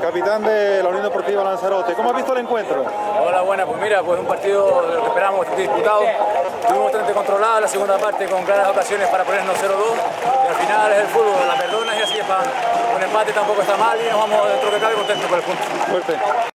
Capitán de la Unión Deportiva Lanzarote, ¿cómo has visto el encuentro? Hola, buena, pues mira, pues un partido de lo que esperábamos, disputado. Tuvimos bastante controlado la segunda parte con claras ocasiones para ponernos 0-2 y al final es el fútbol, la perdonas y así es para un empate tampoco está mal y nos vamos dentro de cabe contentos con el punto. Fuerte.